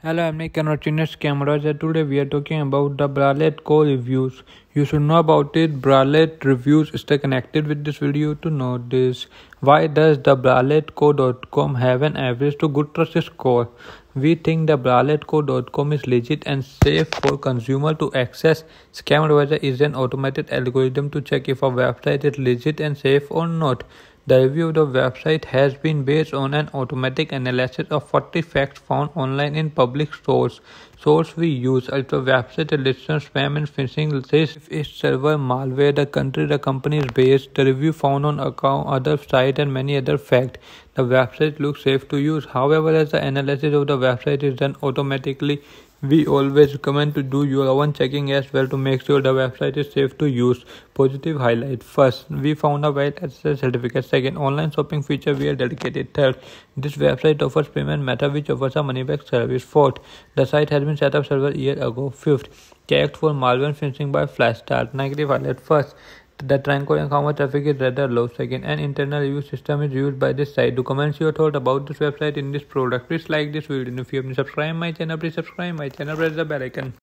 Hello, I'm Nick and Martinez Cameras and today we are talking about the Bralette Co reviews. You should know about it. Bralette reviews. Stay connected with this video to know this. Why does the BraletteCo.com have an average to good trust score? We think the BraletteCo.com is legit and safe for consumer to access. Scamadviser is an automated algorithm to check if a website is legit and safe or not. The review of the website has been based on an automatic analysis of 40 facts found online in public source. Source we use the website lists spam and phishing lists if its server malware, the country the company is based, the review found on account other site and many other facts. The website looks safe to use. However, as the analysis of the website is done automatically, we always recommend to do your own checking as well to make sure the website is safe to use. Positive highlight. First, we found a valid SSL certificate. Second, online shopping feature we are dedicated. Third, this website offers payment method which offers a money back service. Fourth, the site has been set up several years ago. Fifth, checked for malware phishing by Flashstart. Negative highlight. First, the Tranco and comma traffic is rather low. Second, an internal review system is used by this site. To comment your thought about this website in this product, please like this video. And if you haven't subscribed my channel, please subscribe my channel. Press the bell icon.